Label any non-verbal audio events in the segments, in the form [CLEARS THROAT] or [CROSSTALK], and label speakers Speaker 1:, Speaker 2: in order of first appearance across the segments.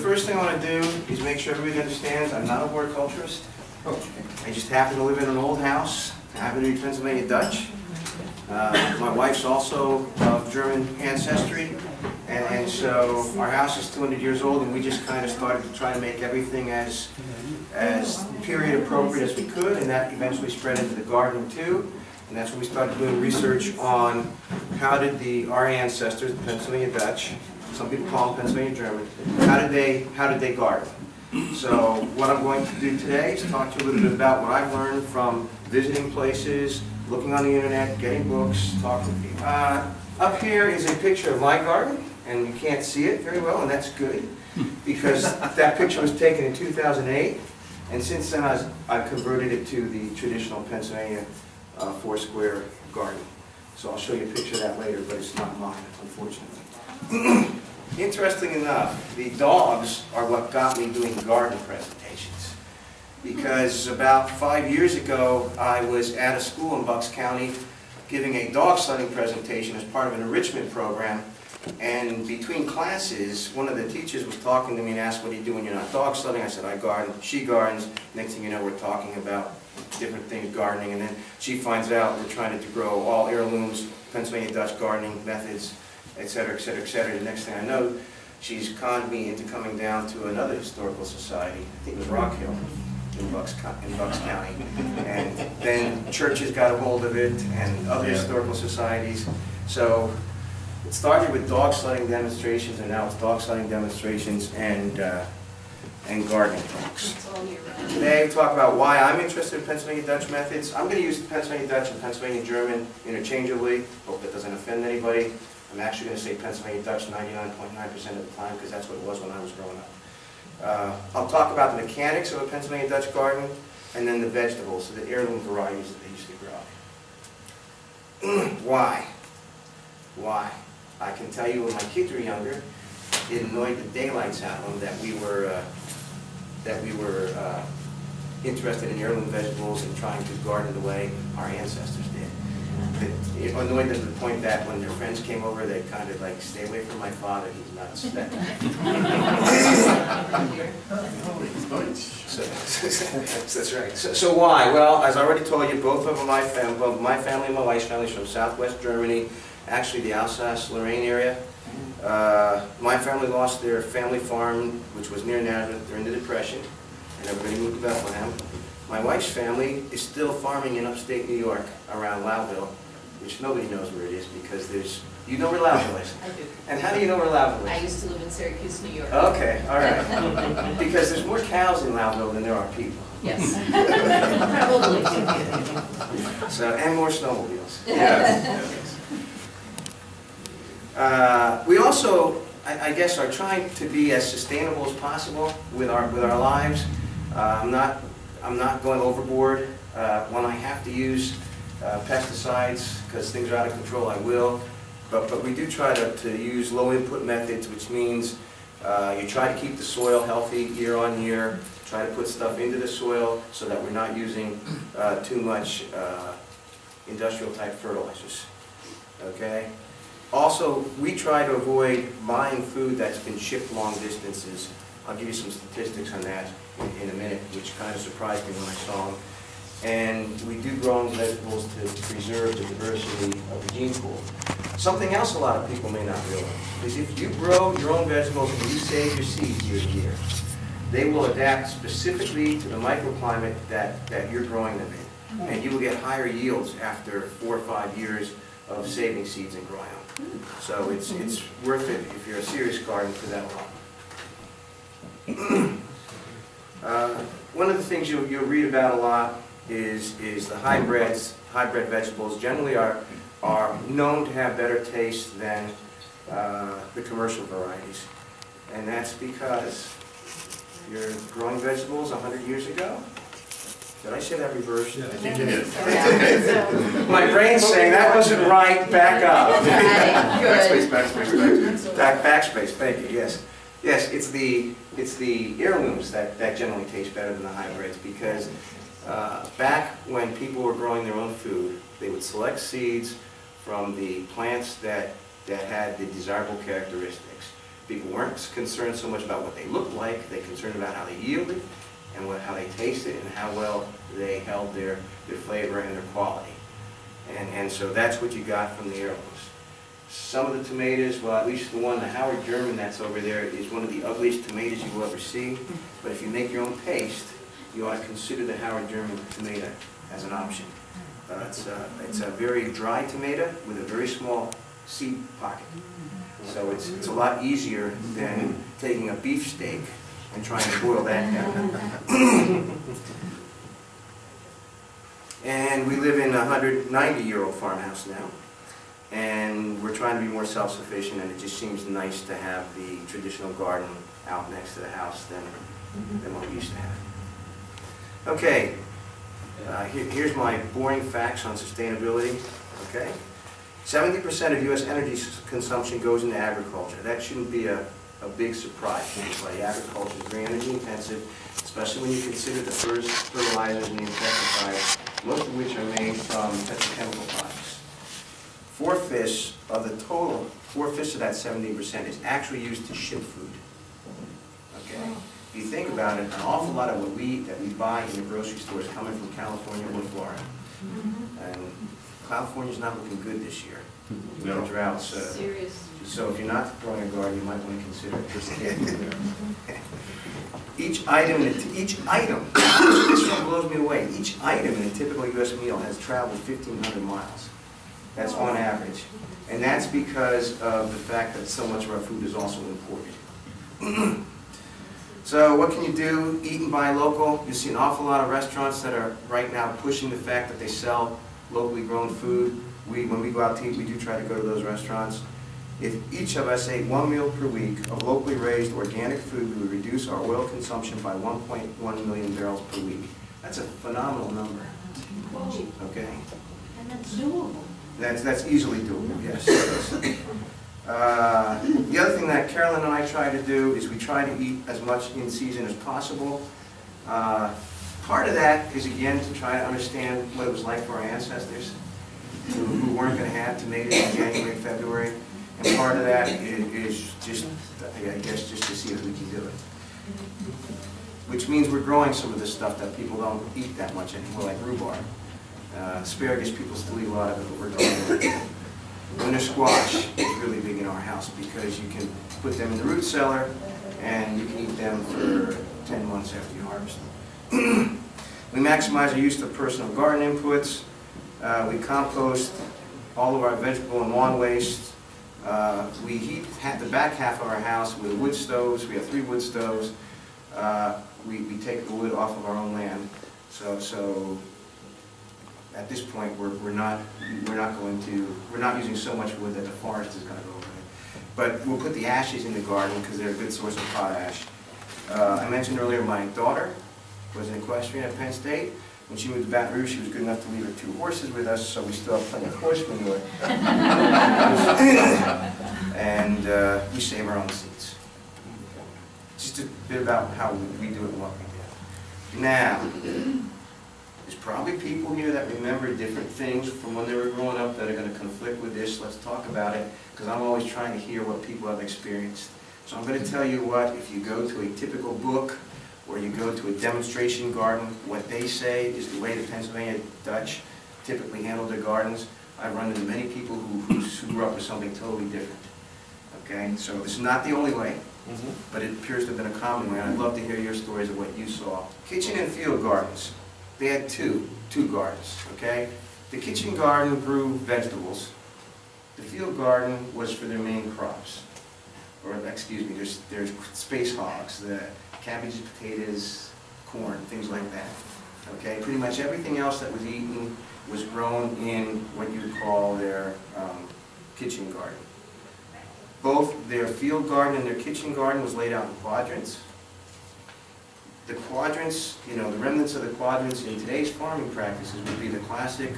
Speaker 1: first thing I want to do is make sure everybody understands I'm not a horticulturist. I just happen to live in an old house, I happen to be Pennsylvania Dutch. Uh, My wife's also of German ancestry, and and so our house is 200 years old, and we just kind of started to try to make everything as, as period appropriate as we could, and that eventually spread into the garden too. And that's when we started doing research on how did the, our ancestors, the Pennsylvania Dutch, some people call them Pennsylvania German, how did they, how did they garden? So what I'm going to do today is talk to you a little bit about what I've learned from visiting places, looking on the internet, getting books, talking to people. Uh, Up here is a picture of my garden, and you can't see it very well, and that's good, because that picture was taken in 2008, and since then I've I've converted it to the traditional Pennsylvania uh, four-square garden. So I'll show you a picture of that later, but it's not mine, unfortunately. [CLEARS THROAT] Interesting enough, the dogs are what got me doing garden presentations. Because about five years ago, I was at a school in Bucks County giving a dog sledding presentation as part of an enrichment program. And between classes, one of the teachers was talking to me and asked, what do you do when you're not dog sledding? I said, I garden, she gardens. Next thing you know, we're talking about different things, gardening. And then she finds out we're trying to grow all heirlooms, Pennsylvania Dutch gardening methods, et cetera, et cetera, et cetera. The next thing I know, she's conned me into coming down to another historical society, I think it was Rock Hill in Bucks, in Bucks County. And then churches got a hold of it and other
Speaker 2: Yeah.
Speaker 1: historical societies. So it started with dog sledding demonstrations and now it's dog sledding demonstrations and, uh, and gardening talks.
Speaker 3: It's all year round.
Speaker 1: Today, we talk about why I'm interested in Pennsylvania Dutch methods. I'm going to use Pennsylvania Dutch and Pennsylvania German interchangeably. Hope that doesn't offend anybody. I'm actually going to say Pennsylvania Dutch 99.9% of the time because that's what it was when I was growing up. Uh, I'll talk about the mechanics of a Pennsylvania Dutch garden and then the vegetables, so the heirloom varieties that they used to grow. [CLEARS THROAT] Why? Why? I can tell you when my kids were younger, it annoyed the daylights out of them that we were uh, that we were uh, interested in heirloom vegetables and trying to garden the way our ancestors. It it annoyed them to the point that when their friends came over, they kind of like, stay away from my father, he's nuts. [LAUGHS] That- So, [LAUGHS] That's right. So so why? Well, as I already told you, both of my fam, both my family and my wife's family is from southwest Germany, actually the Alsace-Lorraine area. Uh, My family lost their family farm, which was near Nazareth during the Depression, and everybody moved to Bethlehem. My wife's family is still farming in upstate New York around Lowville, which nobody knows where it is because there's, you know where Lowville is?
Speaker 3: I do.
Speaker 1: And how do you know where Lowville is?
Speaker 3: I used to live in Syracuse, New York.
Speaker 1: Okay, all right. [LAUGHS] Because there's more cows in Lowville than there are people.
Speaker 3: Yes. [LAUGHS] Probably.
Speaker 1: So, and more snowmobiles. [LAUGHS]
Speaker 2: Yes.
Speaker 1: Uh, We also, I I guess, are trying to be as sustainable as possible with our, with our lives. Uh, I'm not, I'm not going overboard. Uh, When I have to use uh, pesticides, because things are out of control, I will. But, but we do try to, to use low input methods, which means uh, you try to keep the soil healthy year on year, try to put stuff into the soil so that we're not using uh, too much uh, industrial type fertilizers. Okay? Also, we try to avoid buying food that's been shipped long distances. I'll give you some statistics on that in- a minute, which kind of surprised me when I saw them. And we do grow vegetables to preserve the diversity of the gene pool. Something else a lot of people may not realize is if you grow your own vegetables and you save your seeds year to year, they will adapt specifically to the microclimate that, that you're growing them in. Mm-hmm. And you will get higher yields after four or five years of saving seeds and growing them. Mm. So it's, it's worth it if you're a serious garden for that long. [CLEARS THROAT] Uh, One of the things you'll, you'll read about a lot is, is the hybrids, hybrid vegetables generally are, are known to have better taste than uh, the commercial varieties. And that's because you're growing vegetables 100 years ago? Did I say that reversed?
Speaker 2: I think you did. [LAUGHS] [LAUGHS]
Speaker 1: My brain's saying that wasn't right, back up. [LAUGHS] Backspace, backspace, backspace. Back, backspace, thank you, yes. Yes, it's the, it's the heirlooms that, that generally taste better than the hybrids because uh, back when people were growing their own food, they would select seeds from the plants that, that had the desirable characteristics. People weren't concerned so much about what they looked like, they concerned about how they yielded, and what, how they tasted, and how well they held their, their flavor and their quality. And, and so that's what you got from the heirlooms. Some of the tomatoes, well, at least the one, the Howard German that's over there, is one of the ugliest tomatoes you will ever see. But if you make your own paste, you ought to consider the Howard German tomato as an option. Uh, It's a, it's a very dry tomato with a very small seed pocket. So it's, it's a lot easier than taking a beef steak and trying to boil that down. [COUGHS] And we live in a 190-year-old farmhouse now. And we're trying to be more self-sufficient, and it just seems nice to have the traditional garden out next to the house than, than what we used to have. Okay, uh, here- here's my boring facts on sustainability, okay? Seventy percent of US energy consumption goes into agriculture. That shouldn't be a, a big surprise to anybody. Agriculture is very energy intensive, especially when you consider the first fertilizers and the insecticides, most of which are made from petrochemical products. Four-fifths of the total, four-fifths of that seventy percent is actually used to ship food. Okay? If you think about it, an awful lot of what we, that we buy in the grocery store is coming from California or Florida. And California's not looking good this year. The droughts, uh,
Speaker 3: Serious.
Speaker 1: so if you're not growing a garden, you might want to consider it. Each item, each item, [COUGHS] this one blows me away, each item in a typical US meal has traveled 1,500 miles. That's on average. And that's because of the fact that so much of our food is also imported. [CLEARS THROAT] So what can you do? Eat and buy local. You see an awful lot of restaurants that are right now pushing the fact that they sell locally grown food. We, when we go out to eat, we do try to go to those restaurants. If each of us ate one meal per week of locally raised organic food, we would reduce our oil consumption by 1.1 million barrels per week. That's a phenomenal number, okay?
Speaker 3: And that's doable.
Speaker 1: That's, that's easily doable, yes. Uh, The other thing that Carolyn and I try to do is we try to eat as much in season as possible. Uh, Part of that is again to try to understand what it was like for our ancestors who who weren't going to have tomatoes in January, February. And part of that is, is just, I guess, just to see if we can do it. Which means we're growing some of this stuff that people don't eat that much anymore, like rhubarb. Uh, Asparagus, people still eat a lot of it, but we're growing Winter squash is really big in our house because you can put them in the root cellar and you can eat them for 10 months after you harvest them. [CLEARS THROAT] We maximize our use of personal garden inputs. Uh, We compost all of our vegetable and lawn waste. Uh, We heat the back half of our house with wood stoves. We have three wood stoves. Uh, We we take the wood off of our own land. So, so at this point, we're, we're not, we're not going to, we're not using so much wood that the forest is gonna go away. But we'll put the ashes in the garden because they're a good source of potash. Uh, I mentioned earlier, my daughter was an equestrian at Penn State. When she moved to Baton Rouge, she was good enough to leave her two horses with us, so we still have plenty of horse manure. And uh, we save our own seeds. Just a bit about how we we do it and what we do. Now, there's probably people here that remember different things from when they were growing up that are gonna conflict with this. Let's talk about it, because I'm always trying to hear what people have experienced. So I'm gonna tell you what, if you go to a typical book, or you go to a demonstration garden, what they say is the way the Pennsylvania Dutch typically handle their gardens. I've run into many people who, who grew up with something totally different. Okay, so this is not the only way, mm-hmm. but it appears to have been a common way, and I'd love to hear your stories of what you saw. Kitchen and field gardens. They had two, two gardens, okay? The kitchen garden grew vegetables. The field garden was for their main crops. Or, excuse me, there's, there's space hogs, the cabbages, potatoes, corn, things like that. Okay, pretty much everything else that was eaten was grown in what you would call their um, kitchen garden. Both their field garden and their kitchen garden was laid out in quadrants. The quadrants, you know, the remnants of the quadrants in today's farming practices would be the classic,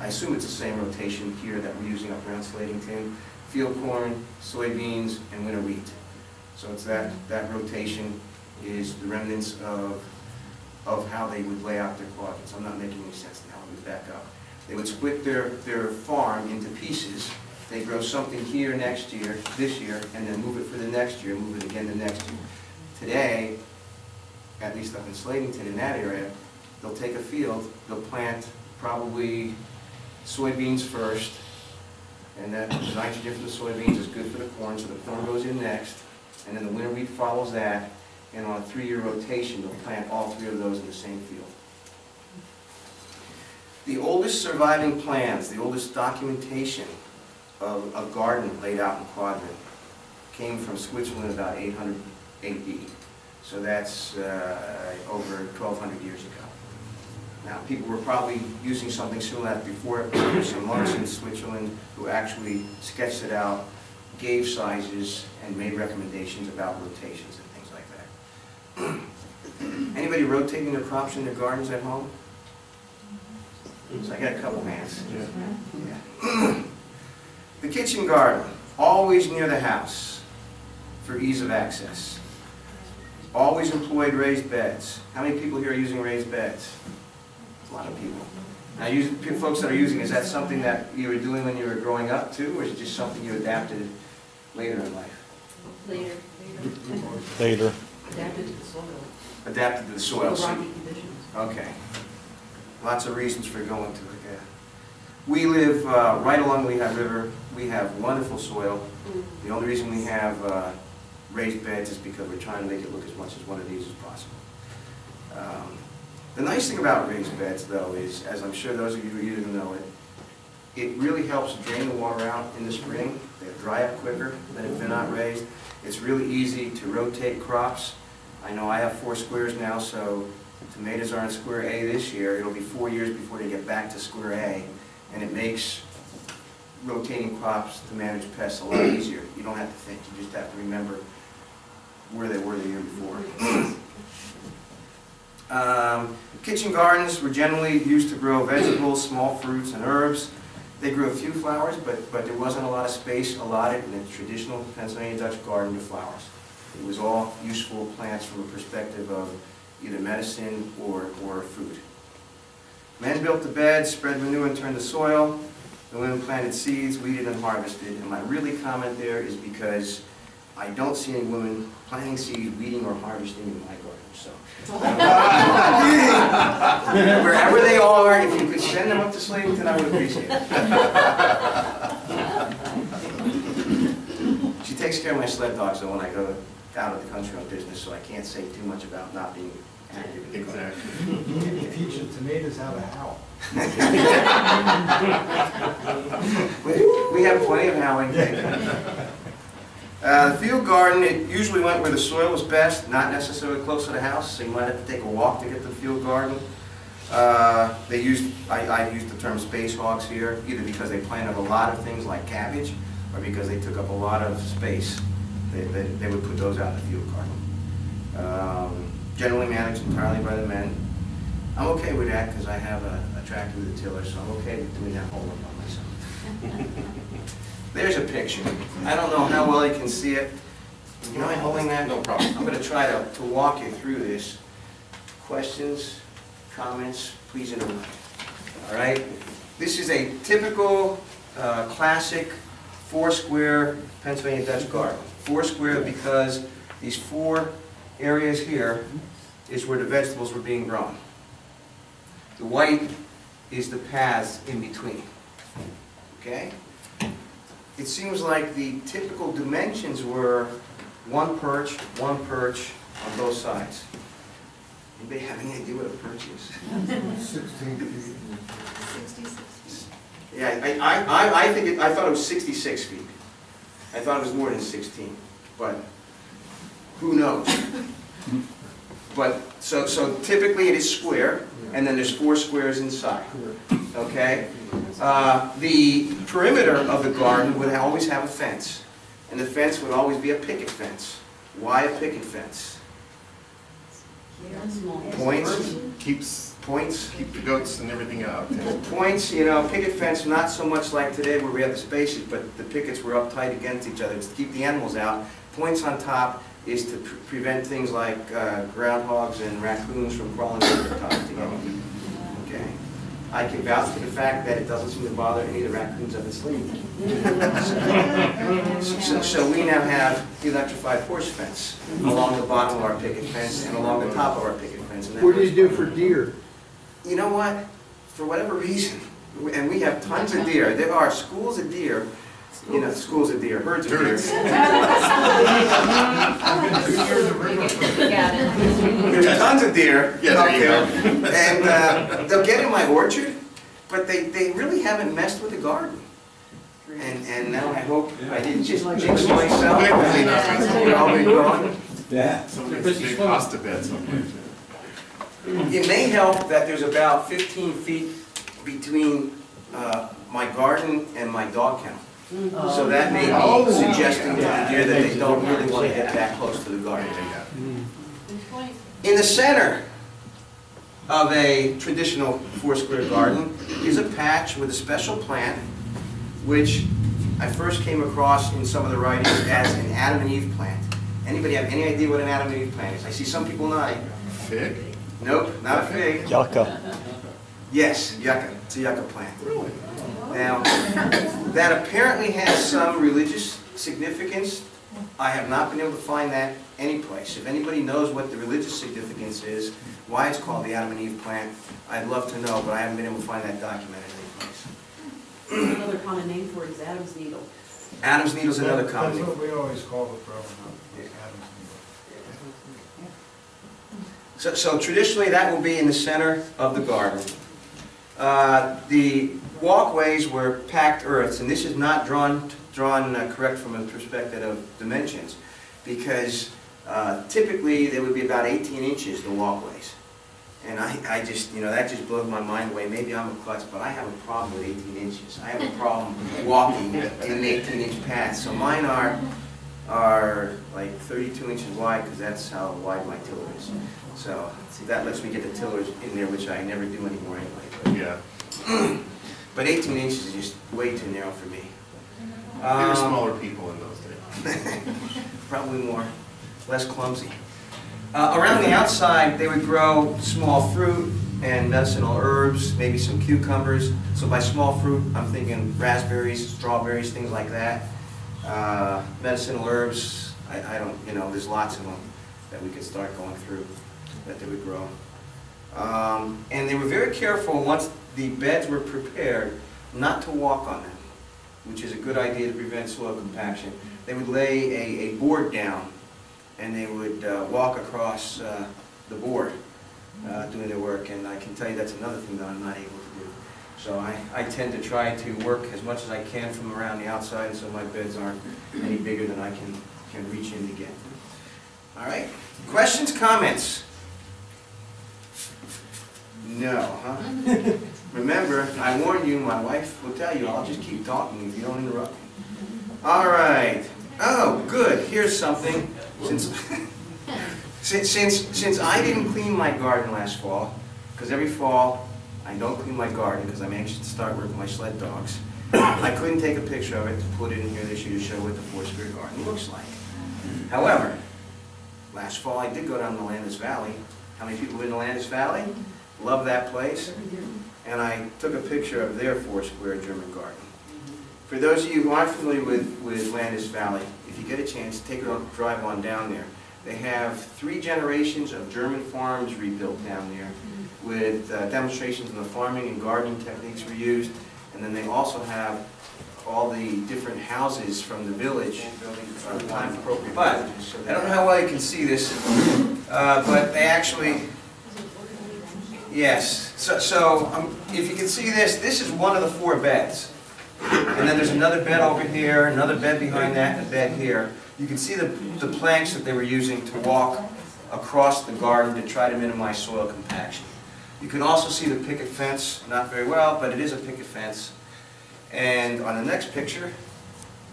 Speaker 1: I assume it's the same rotation here that we're using up around Slatington, field corn, soybeans, and winter wheat. So it's that, that rotation is the remnants of, of how they would lay out their quadrants. I'm not making any sense now, me back up. They would split their, their farm into pieces, they grow something here next year, this year, and then move it for the next year, move it again the next year. Today, at least up in Slatington in that area, they'll take a field, they'll plant probably soybeans first, and then the nitrogen for the soybeans is good for the corn, so the corn goes in next, and then the winter wheat follows that, and on a three-year rotation, they'll plant all three of those in the same field. The oldest surviving plans, the oldest documentation of a garden laid out in quadrant came from Switzerland about 800 AD. So that's uh, over 1,200 years ago. Now, people were probably using something similar to that before. There were some [CLEARS THROAT] monks in Switzerland who actually sketched it out, gave sizes, and made recommendations about rotations and things like that. [CLEARS THROAT] Anybody rotating their crops in their gardens at home? So I got a couple hands. Yeah. [CLEARS THROAT] The kitchen garden, always near the house for ease of access. Always employed raised beds. How many people here are using raised beds? A lot of people. Now, you, folks that are using, is that something that you were doing when you were growing up too, or is it just something you adapted later in life?
Speaker 3: Later, later.
Speaker 2: Later.
Speaker 3: Adapted to the soil.
Speaker 1: Adapted to the soil, so
Speaker 3: Rocky conditions.
Speaker 1: Okay. Lots of reasons for going to it, yeah. We live uh, right along the Lehigh River. We have wonderful soil. The only reason we have uh, raised beds is because we're trying to make it look as much as one of these as possible. Um, The nice thing about raised beds, though, is, as I'm sure those of you who them know it, it really helps drain the water out in the spring. They dry up quicker than if they're not raised. It's really easy to rotate crops. I know I have four squares now, so tomatoes are in square A this year. It'll be four years before they get back to square A, and it makes rotating crops to manage pests a lot easier. You don't have to think, you just have to remember where they were the year before. Um, Kitchen gardens were generally used to grow vegetables, small fruits, and herbs. They grew a few flowers, but, but there wasn't a lot of space allotted in a traditional Pennsylvania Dutch garden to flowers. It was all useful plants from a perspective of either medicine or, or food. Men built the beds, spread manure and turned the soil. The women planted seeds, weeded and harvested. And my really comment there is because I don't see any women planting seeds, weeding or harvesting in my garden, so. [LAUGHS] Wherever they are, if you could send them up to Slatington, I would appreciate it. [LAUGHS] She takes care of my sled dogs, though, when I go out of the country on business, so I can't say too much about not being active in the garden.
Speaker 4: You teach the tomatoes how to howl. [LAUGHS]
Speaker 1: We we have plenty of howling. Uh, The field garden, it usually went where the soil was best, not necessarily close to the house, so you might have to take a walk to get to the field garden. Uh, They used, I I used the term space hogs here, either because they planted a lot of things like cabbage, or because they took up a lot of space. They they they would put those out in the field garden. Um, Generally managed entirely by the men. I'm okay with that because I have a a tractor with a tiller, so I'm okay with doing that whole work by myself. [LAUGHS] There's a picture. I don't know how well you can see it. You mind holding that? No problem. I'm going to try to, to walk you through this. Questions, comments, please interrupt. All right? This is a typical, uh, classic four-square Pennsylvania Dutch garden. Four-square because these four areas here is where the vegetables were being grown. The white is the paths in between. Okay? It seems like the typical dimensions were one perch, one perch on both sides. Anybody have any idea what a perch is?
Speaker 4: Sixteen feet. 66.
Speaker 1: Yeah, I, I, I- I think, it- I thought it was 66 feet. I thought it was more than 16, but who knows? But, so, so typically it is square, and then there's four squares inside, okay? Uh, The perimeter of the garden would always have a fence, and the fence would always be a picket fence. Why a picket fence? Points,
Speaker 5: Keeps,
Speaker 1: points,
Speaker 5: keep the goats and everything out.
Speaker 1: Points, you know, picket fence, not so much like today where we have the spaces, but the pickets were up tight against each other, it's to keep the animals out. Points on top is to pre- prevent things like uh, groundhogs and raccoons from crawling over the top to get them. Okay. I can vouch for the fact that it doesn't seem to bother any of the raccoons up its sleeve. So, so we now have the electrified horse fence along the bottom of our picket fence and along the top of our picket fence.
Speaker 2: What do you do for deer?
Speaker 1: You know what? For whatever reason, and we have tons of deer, there are schools of deer, you know, schools of deer, herds of deer.
Speaker 5: Herds.
Speaker 1: There's tons of deer
Speaker 5: Yeah,
Speaker 1: up
Speaker 5: there you
Speaker 1: there. And uh, they'll get in my orchard, but they, they really haven't messed with the garden. And, and now I hope I didn't just jinx myself.
Speaker 5: Hopefully not.
Speaker 1: They're all been gone.
Speaker 4: Yeah.
Speaker 5: Somebody's big pasta bed someplace.
Speaker 1: It may help that there's about 15 feet between uh, my garden and my dog kennel. So that may
Speaker 5: Oh.
Speaker 1: be suggesting to the deer that they don't really want to get that close to the garden. Mm. In the center of a traditional four-square garden is a patch with a special plant, which I first came across in some of the writings as an Adam and Eve plant. Anybody have any idea what an Adam and Eve plant is? I see some people nodding.
Speaker 5: Fig?
Speaker 1: Nope, not a fig.
Speaker 4: Yucca.
Speaker 1: Yes, yucca, it's a yucca plant. Really? Now, that apparently has some religious significance. I have not been able to find that anyplace. If anybody knows what the religious significance is, why it's called the Adam and Eve plant, I'd love to know, but I haven't been able to find that documented anyplace.
Speaker 3: Another common name for it is Adam's needle.
Speaker 1: Adam's needle is another common
Speaker 4: That's
Speaker 1: name.
Speaker 4: what we always call it growing up, Adam's needle.
Speaker 1: So, so traditionally, that will be in the center of the garden. Uh, The walkways were packed earths, and this is not drawn, drawn uh, correct from a perspective of dimensions, because uh, typically, they would be about 18 inches, the walkways. And I, I just, you know, that just blows my mind away. Maybe I'm a klutz, but I have a problem with 18 inches. I have a problem walking in an 18-inch path, so mine are, are like 32 inches wide, because that's how wide my tiller is. So that lets me get the tillers in there, which I never do anymore anyway. But-
Speaker 5: Yeah. [CLEARS THROAT]
Speaker 1: But 18 inches is just way too narrow for me.
Speaker 5: There were
Speaker 1: Um,
Speaker 5: smaller people in those days. [LAUGHS]
Speaker 1: Probably more, less clumsy. Uh, Around the outside, they would grow small fruit and medicinal herbs, maybe some cucumbers. So by small fruit, I'm thinking raspberries, strawberries, things like that. Uh, Medicinal herbs, I I don't, you know, there's lots of them that we could start going through that they would grow. Um, And they were very careful, once the beds were prepared, not to walk on them, which is a good idea to prevent soil compaction. They would lay a, a board down, and they would uh, walk across uh, the board uh, doing their work, and I can tell you that's another thing that I'm not able to do. So I, I tend to try to work as much as I can from around the outside, so my beds aren't any bigger than I can, can reach in to get. All right, questions, comments? No, huh? [LAUGHS] Remember, I warned you, my wife will tell you, I'll just keep talking if you don't interrupt me. All right. Oh, good. Here's something. Since, [LAUGHS] since, since, since I didn't clean my garden last fall, because every fall I don't clean my garden because I'm anxious to start working my sled dogs, I couldn't take a picture of it to put it in here this year to show what the four-square garden looks like. However, last fall I did go down to Landis Valley. How many people live in the Landis Valley? Love that place. And I took a picture of their four-square German garden. For those of you who aren't familiar with, with Landis Valley, if you get a chance, take a drive on down there. They have three generations of German farms rebuilt down there with uh, demonstrations of the farming and gardening techniques were used. And then they also have all the different houses from the village, uh, time appropriate. But, I don't know how well you can see this, uh, but they actually, yes. So, so um, if you can see this, this is one of the four beds. And then there's another bed over here, another bed behind that, and a bed here. You can see the, the planks that they were using to walk across the garden to try to minimize soil compaction. You can also see the picket fence, not very well, but it is a picket fence. And on the next picture,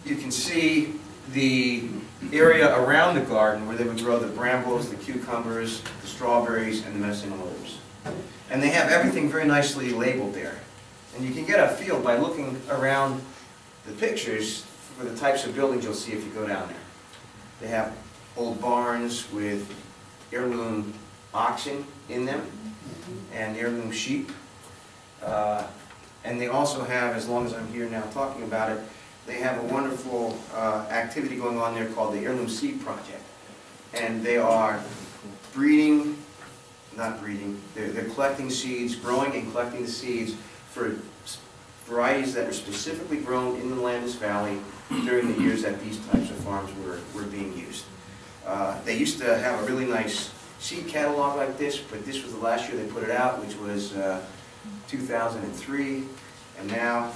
Speaker 1: you can see the area around the garden where they would grow the brambles, the cucumbers, the strawberries, and the medicinal herbs. And they have everything very nicely labeled there. And you can get a feel by looking around the pictures for the types of buildings you'll see if you go down there. They have old barns with heirloom oxen in them and heirloom sheep. Uh, And they also have, as long as I'm here now talking about it, they have a wonderful uh, activity going on there called the Heirloom Seed Project. And they are breeding, not breeding, they're, they're collecting seeds, growing and collecting the seeds for varieties that were specifically grown in the Landis Valley during the years that these types of farms were, were being used. Uh, They used to have a really nice seed catalog like this, but this was the last year they put it out, which was uh, 2003. And now,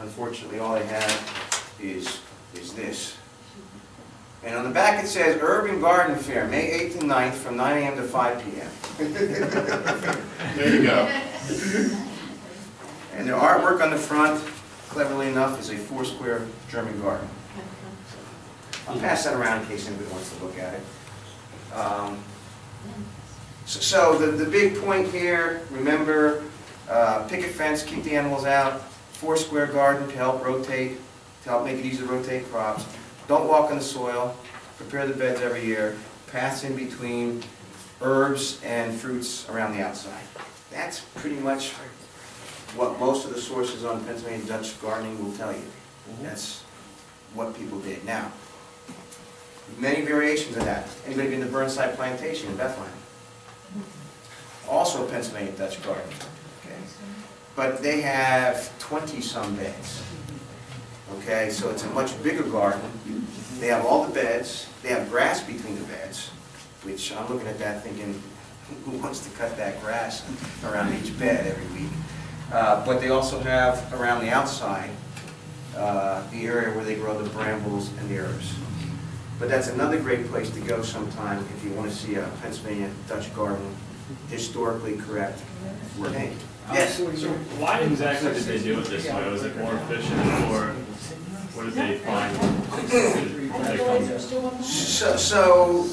Speaker 1: unfortunately, all they have is, is this. And on the back it says Herb and Garden Fair, May 8th and 9th, from 9 AM to 5 PM. [LAUGHS]
Speaker 5: There you go.
Speaker 1: And the artwork on the front, cleverly enough, is a four-square German garden. I'll pass that around in case anybody wants to look at it. Um, So so the, the big point here, remember, uh, picket fence, keep the animals out, four-square garden to help rotate, to help make it easy to rotate crops. Don't walk on the soil, prepare the beds every year, paths in between herbs and fruits around the outside. That's pretty much what most of the sources on Pennsylvania Dutch gardening will tell you. Mm-hmm. That's what people did. Now, many variations of that. Anybody been to the Burnside Plantation in Bethlehem? Also Pennsylvania Dutch garden. Okay. But they have twenty-some beds. Okay, so it's a much bigger garden. They have all the beds, they have grass between the beds, which I'm looking at that thinking, [LAUGHS] who wants to cut that grass around each bed every week? Uh, But they also have around the outside, uh, the area where they grow the brambles and the herbs. But that's another great place to go sometime if you want to see a Pennsylvania Dutch garden historically correct. Hey, Yes,
Speaker 2: So why exactly did they do it this way? Was it more efficient or what did they find?
Speaker 1: So, so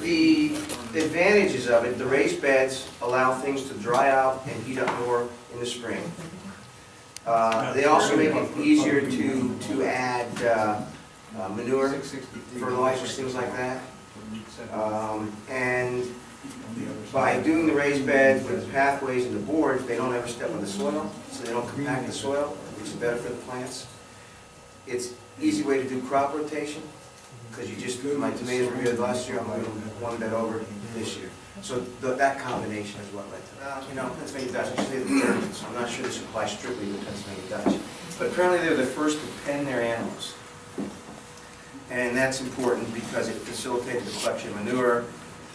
Speaker 1: the advantages of it, the raised beds allow things to dry out and heat up more in the spring. Uh, They also make it easier to, to add uh, uh, manure, fertilizers, things like that. Um, And by doing the raised beds with the pathways and the boards, they don't ever step on the soil, so they don't compact the soil, which is better for the plants. It's easy way to do crop rotation, because you just, my tomatoes were good last year, I'm going to one bed over this year. So th- that combination is what led to, that. Uh, you know, Pennsylvania Dutch, actually they're the Germans, so I'm not sure this applies strictly to Pennsylvania Dutch. But apparently they were the first to pen their animals. And that's important because it facilitated the collection of manure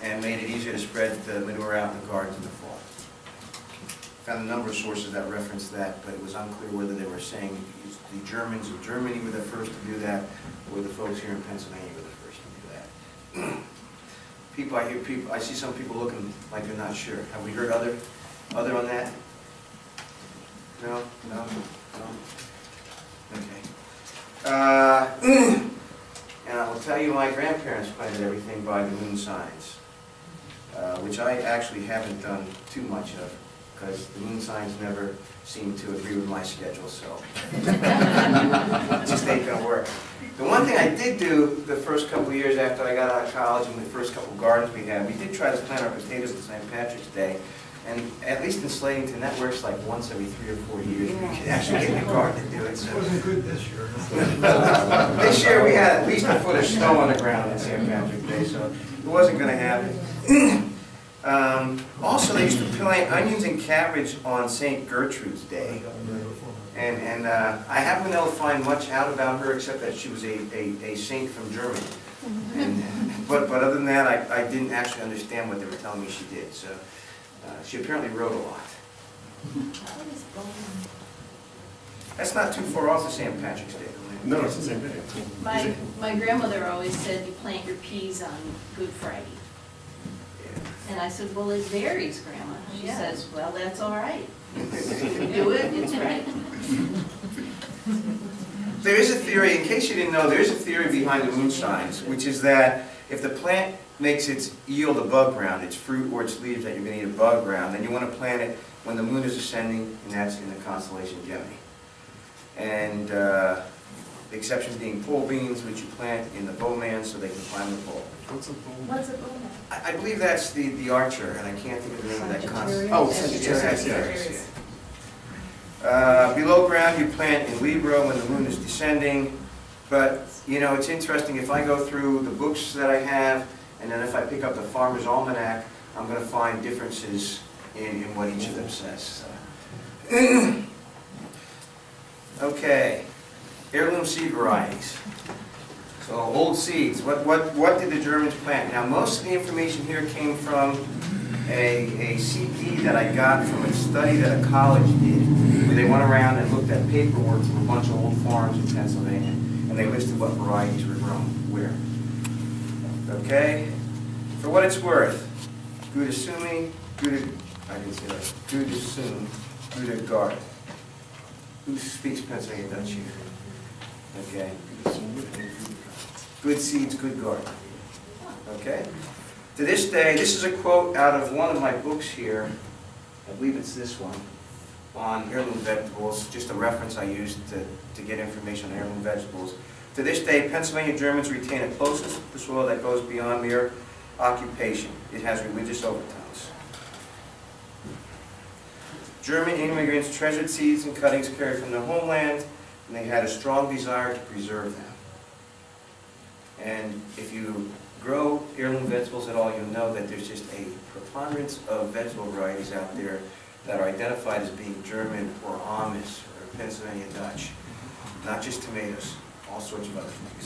Speaker 1: and made it easier to spread the manure out in the gardens in the fall. Found a number of sources that referenced that, but it was unclear whether they were saying the Germans of Germany were the first to do that, or the folks here in Pennsylvania were the first to do that. [CLEARS THROAT] People, I hear people, I see some people looking like they're not sure. Have we heard other, other on that? No, no, no? Okay. Uh, [CLEARS THROAT] And I will tell you, my grandparents planted everything by the moon signs, uh, which I actually haven't done too much of, because the moon signs never seem to agree with my schedule, so. It just ain't gonna work. The one thing I did do the first couple years after I got out of college and the first couple gardens we had, we did try to plant our potatoes on St. Patrick's Day. And at least in Slatington, that works like once every three or four years. We could actually get in the garden to do it, so.
Speaker 4: Wasn't good this year. [LAUGHS]
Speaker 1: This year, we had at least a foot of snow on the ground on St. Patrick's Day, so it wasn't gonna happen. [CLEARS THROAT] Um, Also, they used to plant onions and cabbage on St. Gertrude's Day. And, and uh, I haven't been able to find much out about her, except that she was a, a, a saint from Germany. And, but, but other than that, I, I didn't actually understand what they were telling me she did, so, uh, she apparently wrote a lot. That's not too far off the St. Patrick's Day.
Speaker 5: No, it's the same thing.
Speaker 3: My, my grandmother always said you plant your peas on Good Friday.
Speaker 1: Yeah.
Speaker 3: And I said, well, it varies, Grandma. She
Speaker 6: Yeah.
Speaker 3: says, well, that's all right. [LAUGHS] Do it, it's right.
Speaker 1: There is a theory, in case you didn't know, there is a theory behind the moon signs, which is that if the plant makes its yield above ground, its fruit or its leaves that you're gonna eat above ground, then you wanna plant it when the moon is ascending, and that's in the constellation Gemini. And, uh, the exception being pole beans, which you plant in the bowman so they can climb the pole.
Speaker 5: What's a bull?
Speaker 6: What's it called?
Speaker 1: I, I believe that's the, the archer, and I can't think of the name of that constellation.
Speaker 5: Oh,
Speaker 1: Yes,
Speaker 5: Sagittarius,
Speaker 1: Sagittarius, Uh, Below ground, you plant in Libra when the moon is descending, but, you know, it's interesting, if I go through the books that I have, and then if I pick up the Farmer's Almanac, I'm gonna find differences in, in what each of them says. [CLEARS THROAT] Okay, heirloom seed varieties. So old seeds, what, what, what did the Germans plant? Now, most of the information here came from a, a CP that I got from a study that a college did, where they went around and looked at paperwork from a bunch of old farms in Pennsylvania, and they listed what varieties were grown where. Okay? For what it's worth, Gudasumi, Guda, I can say that, Gudasum, Gudagard. Who speaks Pennsylvania Dutch here? Okay. Good seeds, good garden. Okay? To this day, this is a quote out of one of my books here, I believe it's this one, on heirloom vegetables, just a reference I used to, to get information on heirloom vegetables. To this day, Pennsylvania Germans retain a closeness to the soil that goes beyond mere occupation. It has religious overtones. German immigrants treasured seeds and cuttings carried from their homeland, and they had a strong desire to preserve them. And if you grow heirloom vegetables at all, you'll know that there's just a preponderance of vegetable varieties out there that are identified as being German or Amish or Pennsylvania Dutch, not just tomatoes, all sorts of other things.